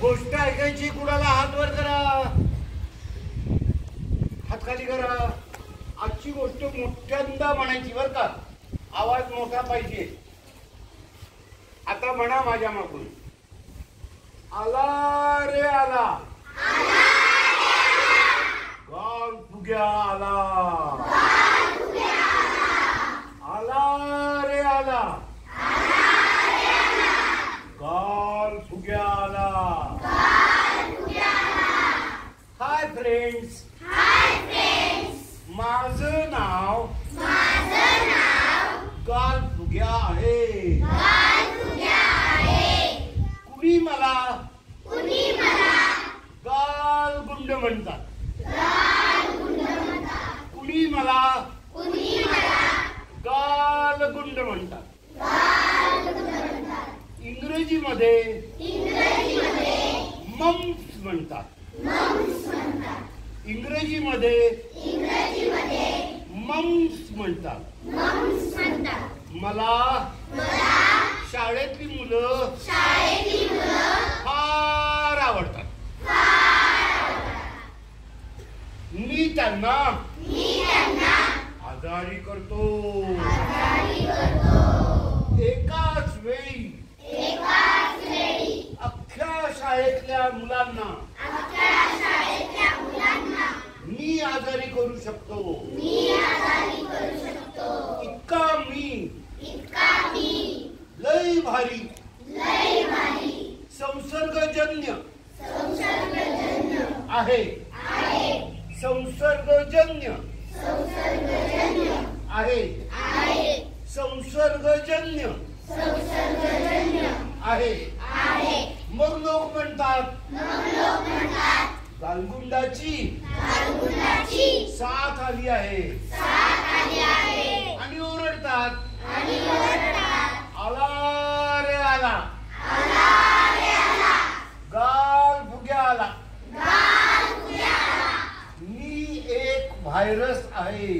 गोष्ट ऐकायची कुणाला हात वर करा. हात खाली करा. आजची गोष्ट मोठ्यांदा म्हणायची बर का. आवाज मोठा पाहिजे. आता म्हणा माझ्या मागून. आला रे आला. गाल फुग्या आला आला रे आला गाल फुग्या आला हाय फ्रेंड्स माझं नाव गाल फुग्या आहे कुणी मला गाल गुंड म्हणतात. कुणी मला गाल गुंड म्हणतात. इंग्रजीमध्ये मम्स म्हणतात. इंग्रजीमध्ये मम्स म्हणतात. मला शाळेतली मुलं फार मी त्यांना आजारी करतो. एकाच वेळी अख्ख्या शाळेतल्या मुलांना मी आजारी करू शकतो इतका मी लय भारी संसर्गजन्य आहे संसर्गजन्य आहे संसर्गजन्य आहे. मग लोक म्हणतात गालगुंडाची साथ आली आहे. आणि ओरडतात आला रे आला. गाल फुग्या आला. मी एक व्हायरस आहे.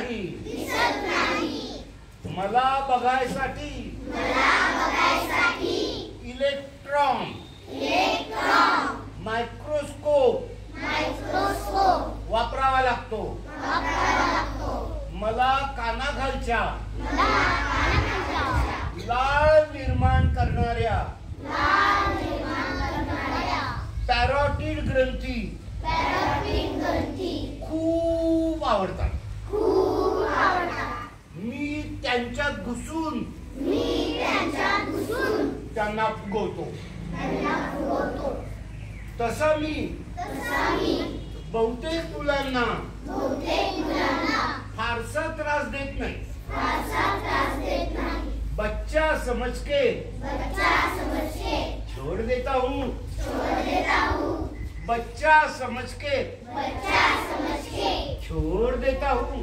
नाही. मला बघायसाठी इलेक्ट्रॉन मायक्रोस्कोप वापरावा लागतो. मला कानाखालच्या लाळ निर्माण करणाऱ्या. पॅरोटिड ग्रंथी. खूप आवडतात मी त्यांच्यात घुसून त्यांना फुगवतो. तसा मी बहुतेक मुलांना फारसा त्रास देत नाही. बच्चा समझ के छोड़ देता हूँ. बच्चा समझ के छोड़ देता हूँ.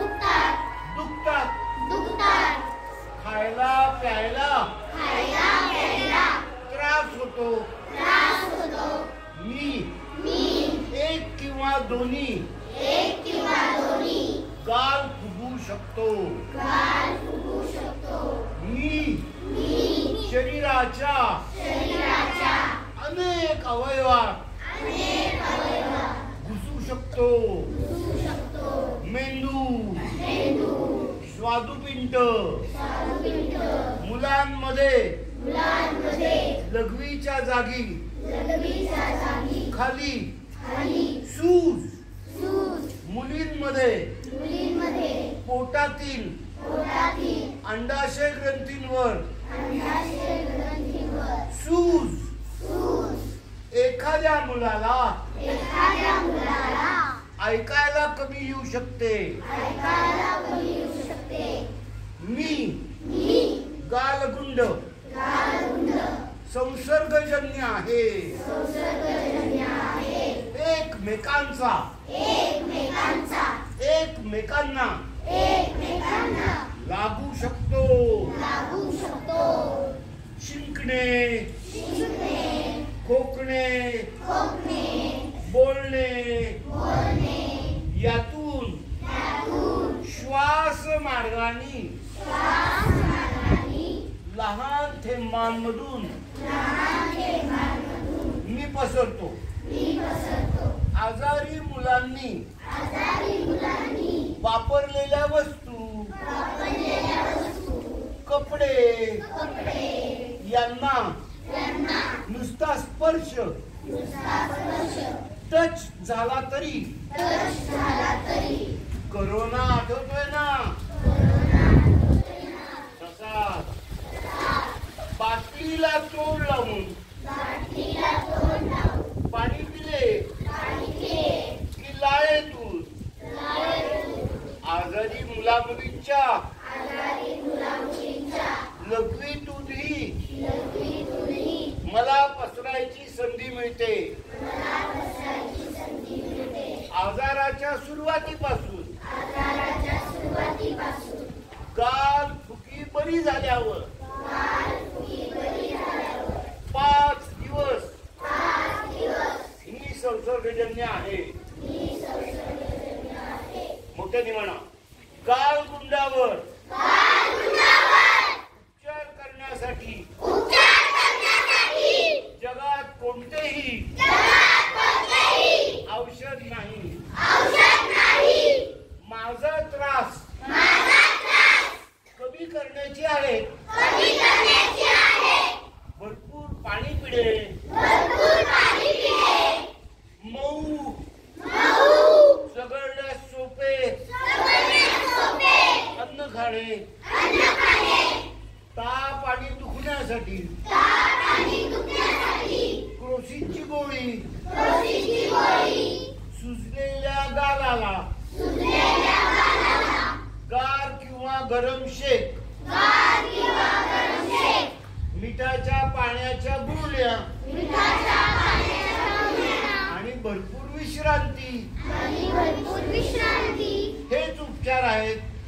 प्यायला? त्रास होतो. मी. एक किंवा दोन्ही. गाल फुगू शकतो. मी. शरीराच्या. अनेक अवयवात घुसू शकतो. स्वादुपिंड. मुलांमध्ये. लघवीच्या जागी. खाली. सूज. मुलींमध्ये. पोटातील. अंडाशय ग्रंथींवर. सूज. मुलाला. ऐकायला कमी येऊ शकते मी गालगुंड संसर्गजन्य आहे. एकमेकांचा. एकमेकांना. लागू शकतो. शिंकणे. खोकणे. बोलणे. यातून श्वास मार्गाने लहान थेंबांमधून मी पसरतो. आजारी मुलांनी. वापरलेल्या वस्तू. कपडे. यांना. नुसता स्पर्श. टच झाला तरी. करोना आठवतोय ना तसा बाटलीला तोड लावून. पाणी पिले. की लाळेतून आजारी मुला मुलींच्या लघवीतूनही मला पसरायची संधी मिळते. आजाराच्या सुरुवातीपासून. काल फुकी बरी झाल्यावर पाच दिवस ही संसर्गजन्य आहे. मोठ्याने म्हणा. काल गुंडावर. उपचार करण्यासाठी. जगात कोणतेही औषध नाही. माझा त्रास कमी करण्याची आहे. भरपूर पाणी पिणे. खाणे ताप आणि दुखण्यासाठी. क्रोसिनची गोळी. सुजलेल्या गालाला. गार किंवा गरम शेक. मिठाच्या पाण्याच्या गुळण्या. आणि भरपूर विश्रांती. हेच उपचार आहेत.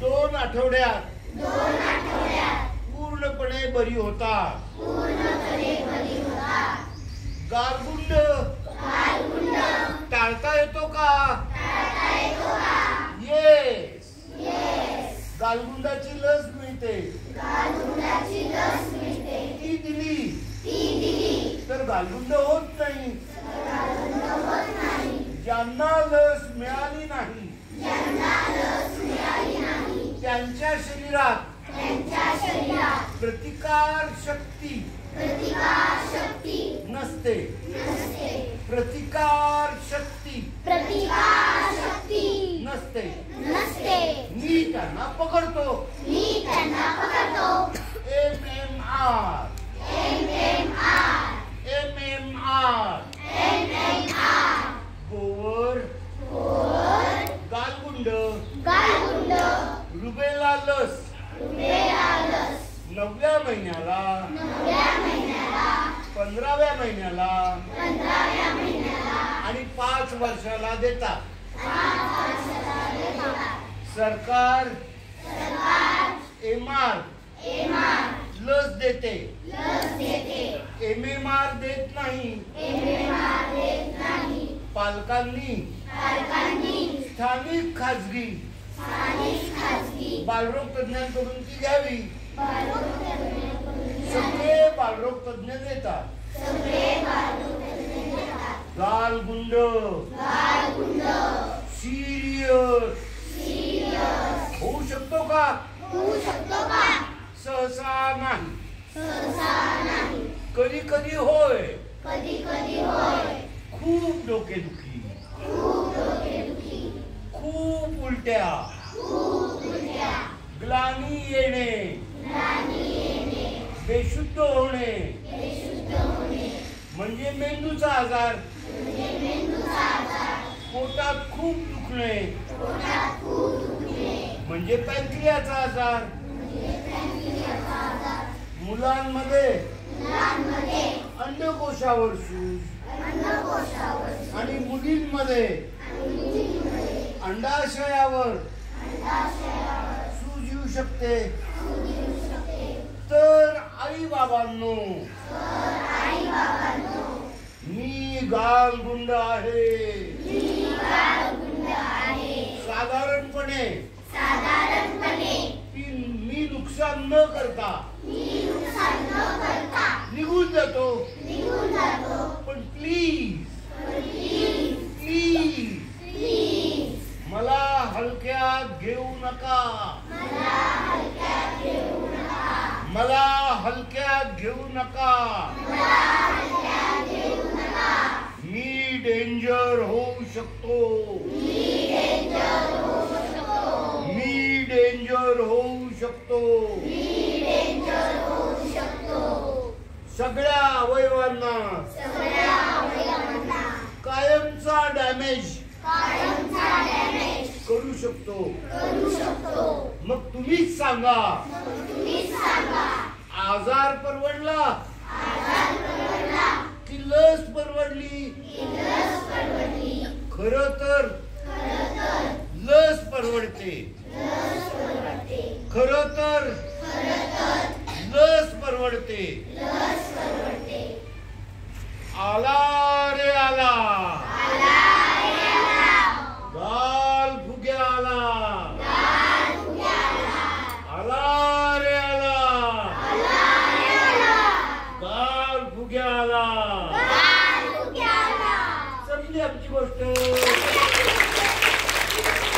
दोन आठवड्यात. पूर्णपणे बरी होता. गालगुंड. टाळता येतो का? येस गालगुंडाची लस मिळते. ती दिली. तर गालगुंड होत नाही. ज्यांना लस मिळाली नाही. त्यांच्या शरीरात प्रतिकार शक्ती नसते. प्रतिकार शक्ती प्रतिकार शक्ती नसते. नसते मी त्यांना पकडतो. मी त्यांना पकडतो. M M R M M R M M R M M R गोवर गालगुंड गालगुंड रुबेला लस रुबेला लस नवव्या महिन्याला. पंधराव्या महिन्याला. आणि पाच वर्षाला देतात. सरकार एम आर लस देते. एम एम आर देत नाही. पालकांनी. स्थानिक खाजगी. बालरोग तज्ञांकडून ती घ्यावी. सगळे बालरोग तज्ञ देतात लाल गुंड. सिरियस. होऊ शकतो का? होऊ शकतो का सहसा नाही. कधी कधी होय. कधी कधी होय खूप डोकेदुखी. खूप खूप उलट्या. ग्लानी येणे. बेशुद्ध होणे. म्हणजे मेंदूचा आजार. पोटात खूप दुखणे. म्हणजे पॅन्क्रियाचा आजार. मुलांमध्ये. अंडकोशावर शूज आणि मुलींमध्ये. अंडाशयावर. सूज येऊ शकते. तर आई बाबांनो मी गालगुंड आहे आहे. साधारणपणे साधारणपणे ती मी नुकसान न करता निघून जातो. पण प्लीज प्लीज मला हलक्यात घेऊ नका. हलक्यात घेऊ नका. मी डेंजर होऊ शकतो. मी डेंजर होऊ शकतो. सगळ्या अवयवांना कायमचा डॅमेज करू शकतो. करू शकतो मग तुम्हीच सांगा मग तुम्हीच सांगा. आजार परवडला. कि लस परवडली. खर तर लस परवडते. खर तर लस परवडते. आला